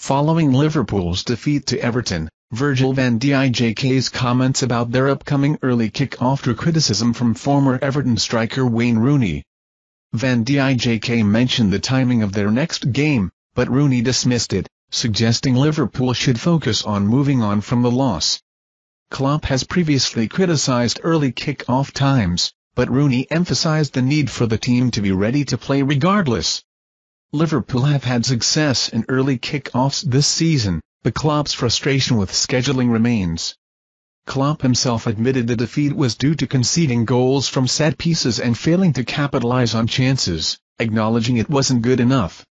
Following Liverpool's defeat to Everton, Virgil van Dijk's comments about their upcoming early kick-off drew criticism from former Everton striker Wayne Rooney. Van Dijk mentioned the timing of their next game, but Rooney dismissed it, suggesting Liverpool should focus on moving on from the loss. Klopp has previously criticised early kick-off times, but Rooney emphasised the need for the team to be ready to play regardless. Liverpool have had success in early kick-offs this season, but Klopp's frustration with scheduling remains. Klopp himself admitted the defeat was due to conceding goals from set pieces and failing to capitalize on chances, acknowledging it wasn't good enough.